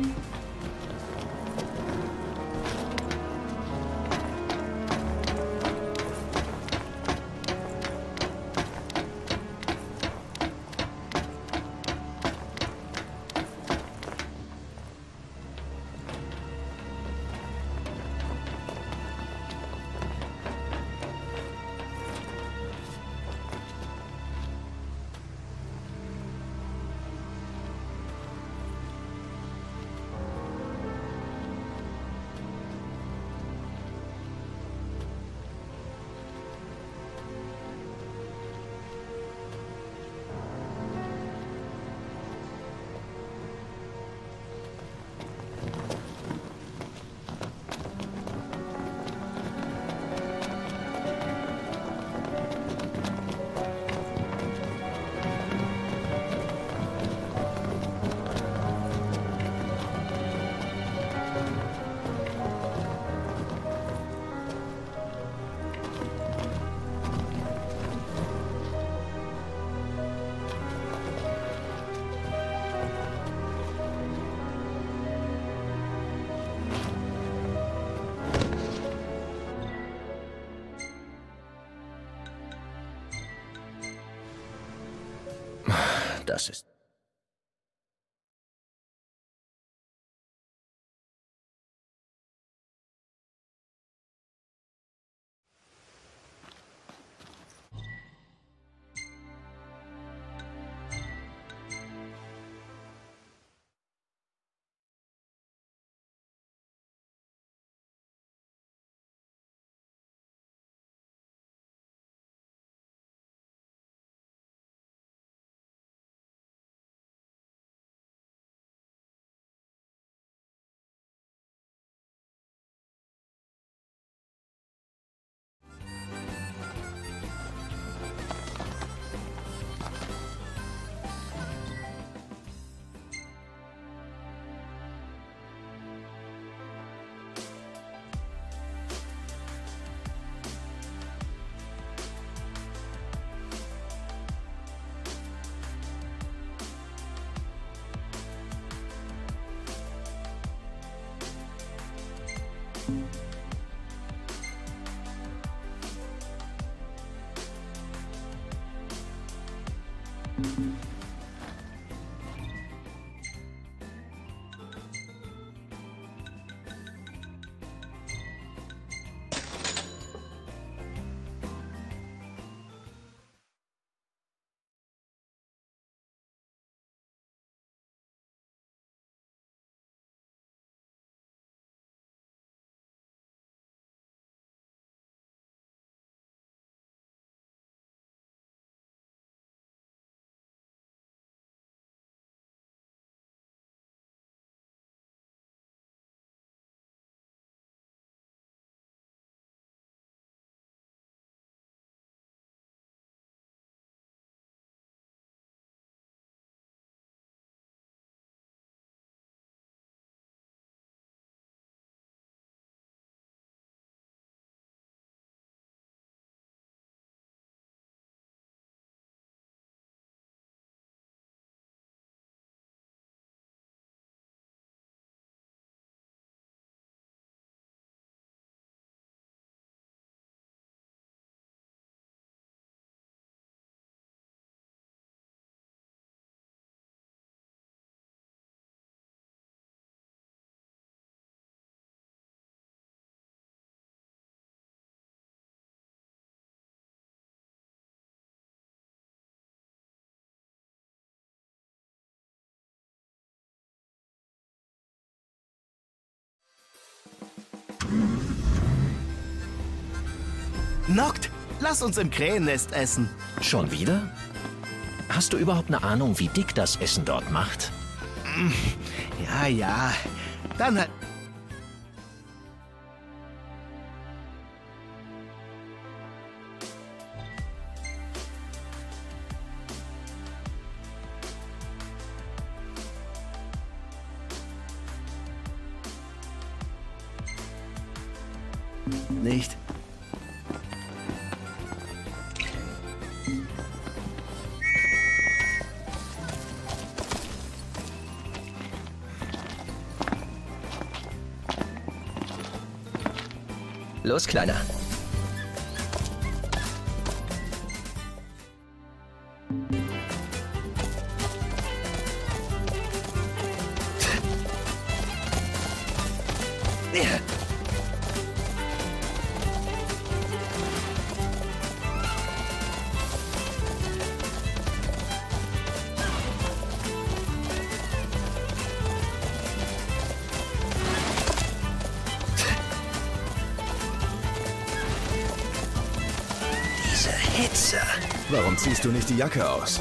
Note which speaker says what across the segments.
Speaker 1: Bye. justice Das ist
Speaker 2: Noct, lass uns im Krähennest essen.
Speaker 1: Schon wieder? Hast du überhaupt eine Ahnung, wie dick das Essen dort macht?
Speaker 2: Ja, ja. Dann halt.
Speaker 3: Los, Kleiner. Hitze.
Speaker 4: Warum ziehst du nicht die Jacke aus?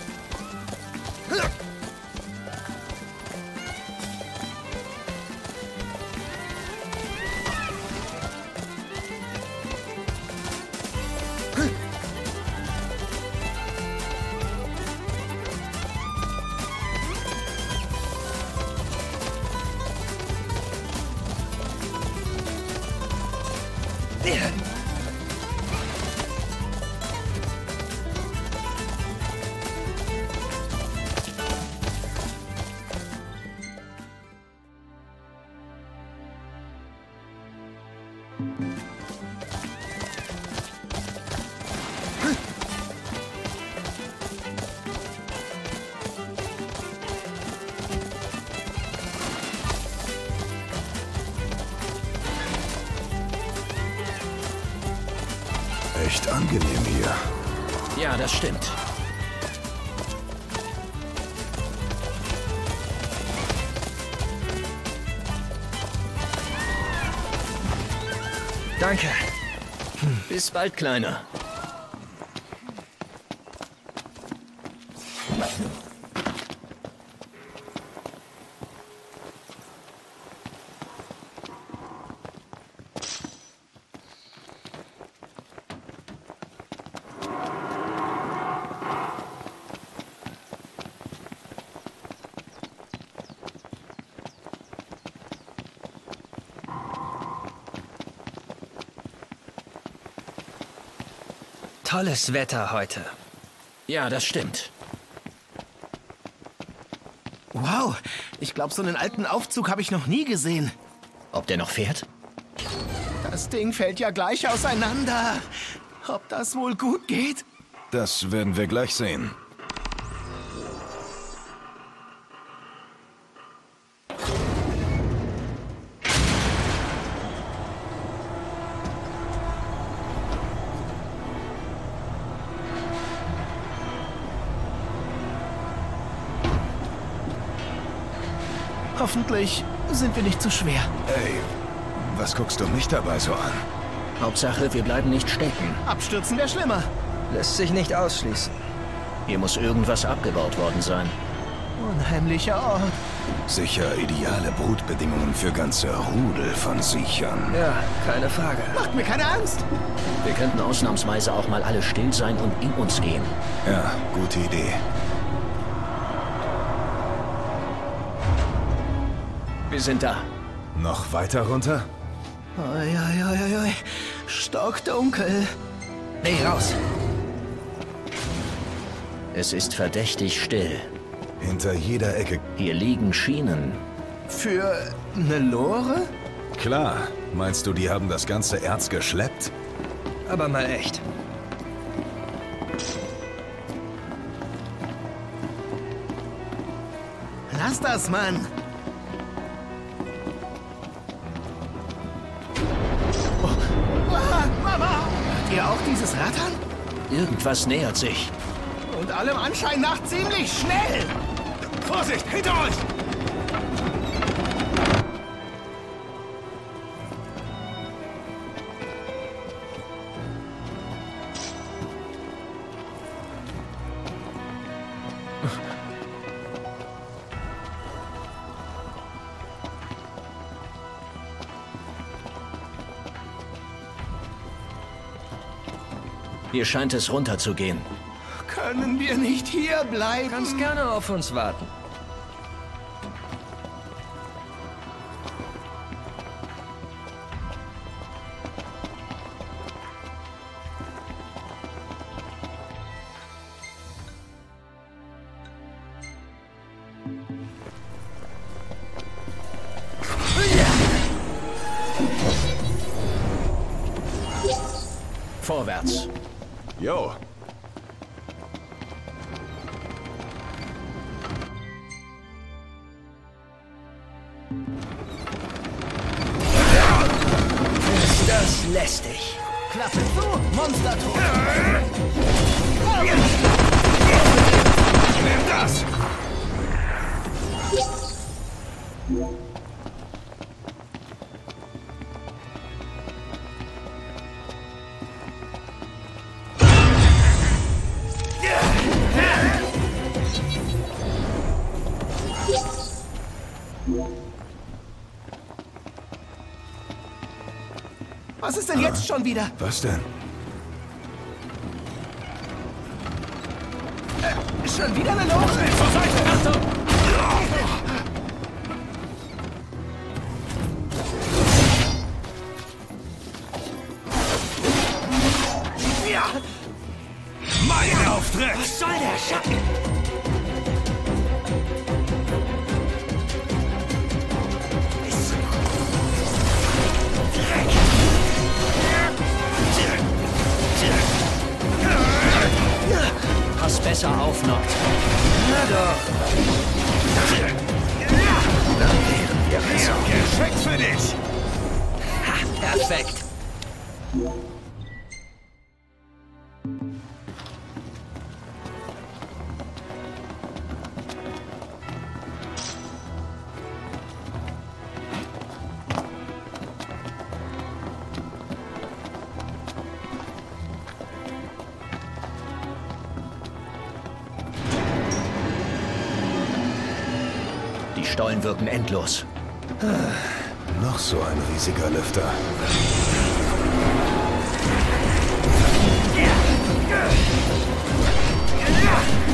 Speaker 4: Echt angenehm hier.
Speaker 1: Ja, das stimmt.
Speaker 3: Danke.
Speaker 1: Bis bald, Kleiner.
Speaker 3: Tolles Wetter heute.
Speaker 1: Ja, das stimmt.
Speaker 2: Wow, ich glaube, so einen alten Aufzug habe ich noch nie gesehen.
Speaker 1: Ob der noch fährt?
Speaker 2: Das Ding fällt ja gleich auseinander. Ob das wohl gut geht?
Speaker 4: Das werden wir gleich sehen.
Speaker 2: Hoffentlich sind wir nicht zu schwer.
Speaker 4: Ey, was guckst du mich dabei so an?
Speaker 1: Hauptsache, wir bleiben nicht stecken.
Speaker 2: Abstürzen wäre schlimmer.
Speaker 3: Lässt sich nicht ausschließen.
Speaker 1: Hier muss irgendwas abgebaut worden sein.
Speaker 2: Unheimlicher Ort.
Speaker 4: Sicher ideale Brutbedingungen für ganze Rudel von Siechern.
Speaker 3: Ja, keine Frage.
Speaker 2: Macht mir keine Angst.
Speaker 1: Wir könnten ausnahmsweise auch mal alle still sein und in uns gehen.
Speaker 4: Ja, gute Idee.
Speaker 1: Wir sind da.
Speaker 4: Noch weiter runter?
Speaker 2: Oi, oi, oi, oi. Stockdunkel.
Speaker 3: Nee, raus.
Speaker 1: Es ist verdächtig still.
Speaker 4: Hinter jeder Ecke.
Speaker 1: Hier liegen Schienen.
Speaker 2: Für eine Lore?
Speaker 4: Klar. Meinst du, die haben das ganze Erz geschleppt?
Speaker 3: Aber mal echt.
Speaker 2: Lass das, Mann. Hört ihr auch dieses Rattern?
Speaker 1: Irgendwas nähert sich.
Speaker 2: Und allem Anschein nach ziemlich schnell.
Speaker 4: Vorsicht, hinter euch!
Speaker 1: Hier scheint es runterzugehen.
Speaker 2: Können wir nicht hier bleiben?
Speaker 3: Du kannst gerne auf uns warten.
Speaker 1: Vorwärts.
Speaker 2: Yo, denn jetzt schon wieder?
Speaker 4: Was denn?
Speaker 2: Schon wieder eine Los? Zur Seite! Achtung! Ja!
Speaker 4: Mein Auftritt!
Speaker 2: Was soll der Schatten?
Speaker 1: Stollen wirken endlos.
Speaker 4: Noch so ein riesiger Lüfter.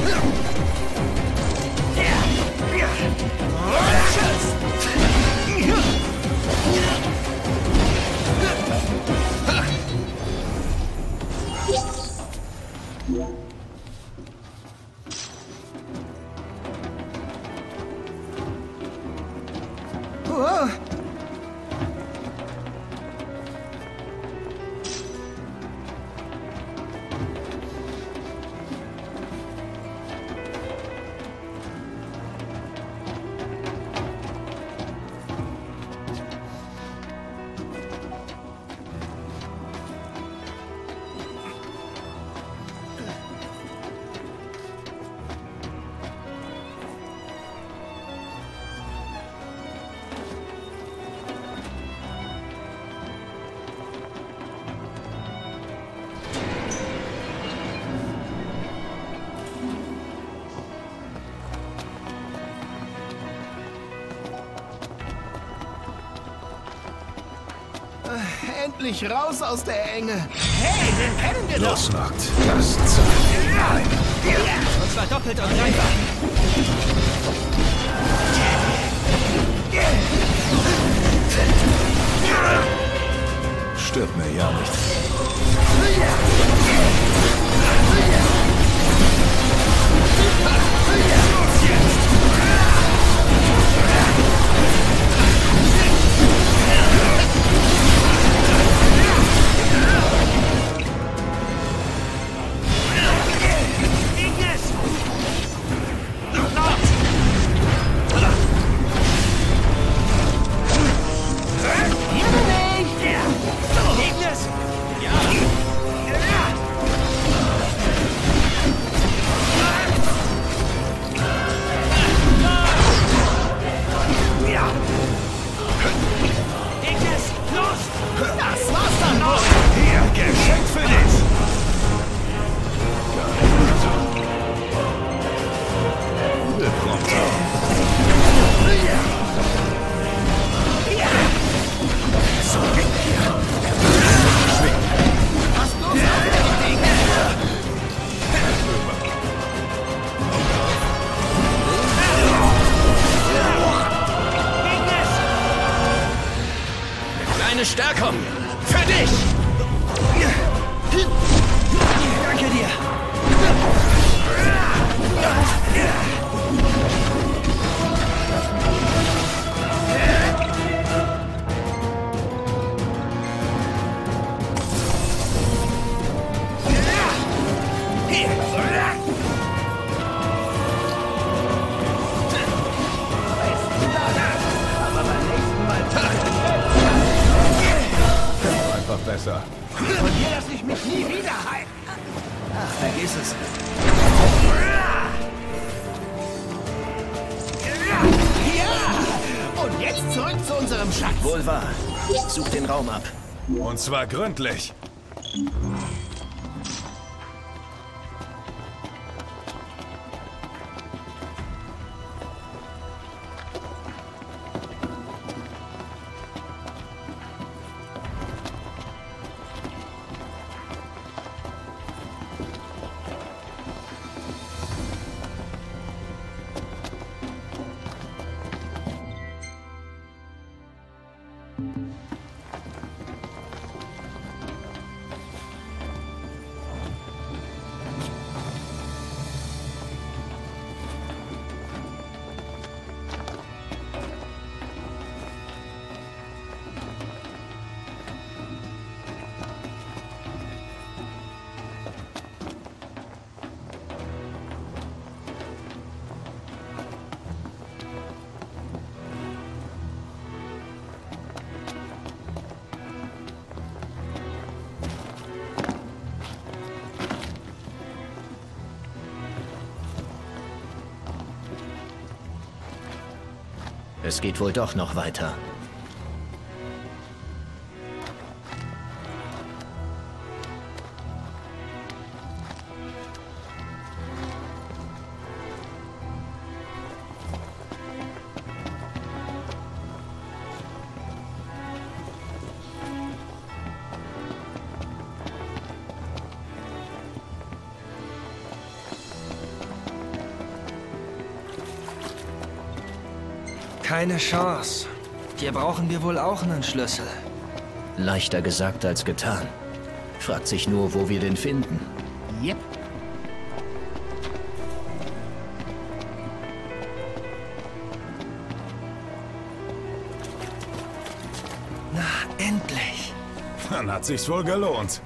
Speaker 2: Oh, endlich raus aus der Enge. Hey, den kennen wir doch.
Speaker 4: Los, Noct. Das zeigt.
Speaker 3: Und zwar doppelt und dreifach.
Speaker 4: Stört mir ja nicht.
Speaker 2: Das
Speaker 1: Stärkung. Wahr. Such den Raum ab.
Speaker 4: Und zwar gründlich.
Speaker 1: Es geht wohl doch noch weiter.
Speaker 3: Keine Chance. Hier brauchen wir wohl auch einen Schlüssel.
Speaker 1: Leichter gesagt als getan. Fragt sich nur, wo wir den finden.
Speaker 2: Yep.
Speaker 3: Na, endlich.
Speaker 4: Dann hat sich's wohl gelohnt.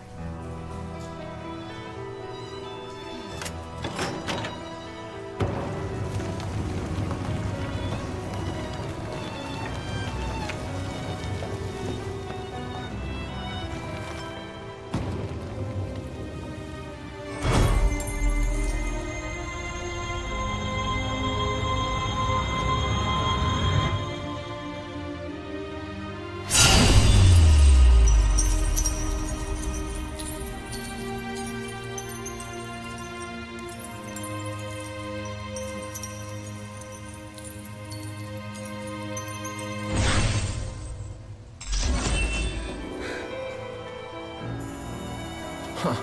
Speaker 3: 哼，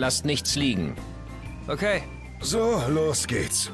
Speaker 1: Lasst nichts liegen.
Speaker 3: Okay,
Speaker 4: So, los geht's.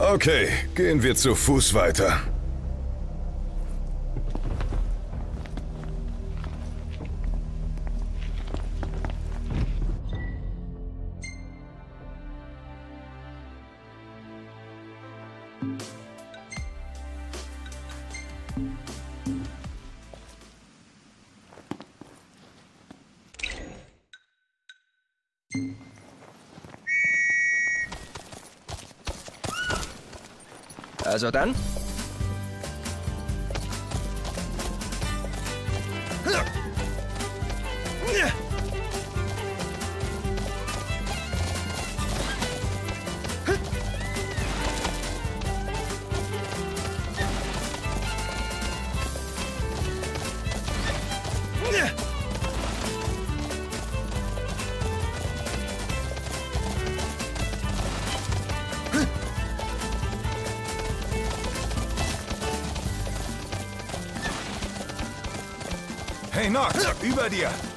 Speaker 4: Okay, gehen wir zu Fuß weiter.
Speaker 1: Also dann? Claudia.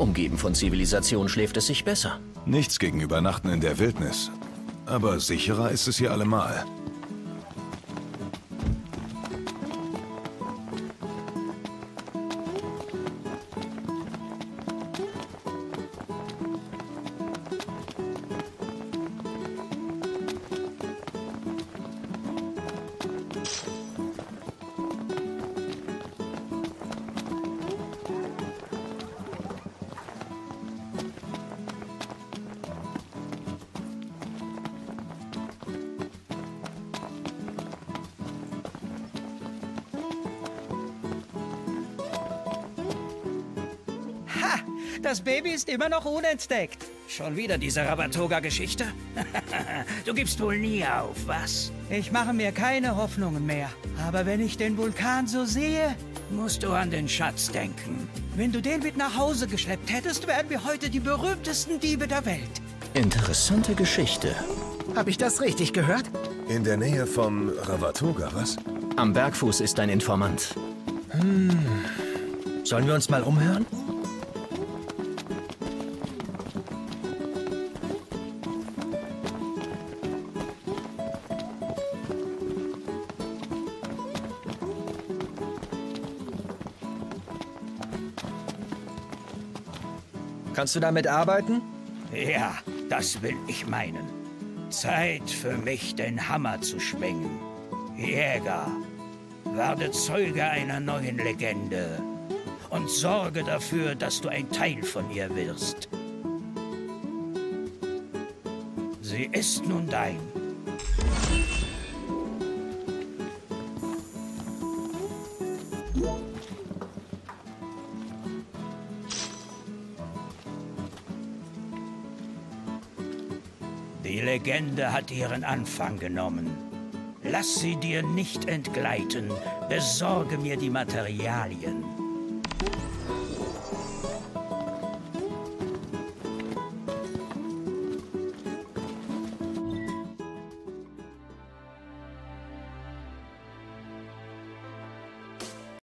Speaker 1: Umgeben von Zivilisation schläft es sich besser.
Speaker 4: Nichts gegen Übernachten in der Wildnis. Aber sicherer ist es hier allemal.
Speaker 3: Das Baby ist immer noch unentdeckt.
Speaker 5: Schon wieder diese Rabatoga-Geschichte? du gibst wohl nie auf, was?
Speaker 3: Ich mache mir keine Hoffnungen mehr. Aber wenn ich den Vulkan so sehe,
Speaker 5: Musst du an den Schatz denken.
Speaker 3: wenn du den mit nach Hause geschleppt hättest, wären wir heute die berühmtesten Diebe der Welt.
Speaker 1: Interessante Geschichte.
Speaker 2: Habe ich das richtig gehört?
Speaker 4: In der Nähe von Ravatoga, was?
Speaker 1: Am Bergfuß ist ein Informant.
Speaker 6: Sollen wir uns mal umhören? Kannst du damit arbeiten?
Speaker 5: Ja, das will ich meinen. Zeit für mich, den Hammer zu schwingen. Jäger, werde Zeuge einer neuen Legende und sorge dafür, dass du ein Teil von ihr wirst. Sie ist nun dein. Legende hat ihren Anfang genommen. Lass sie dir nicht entgleiten. Besorge mir die Materialien.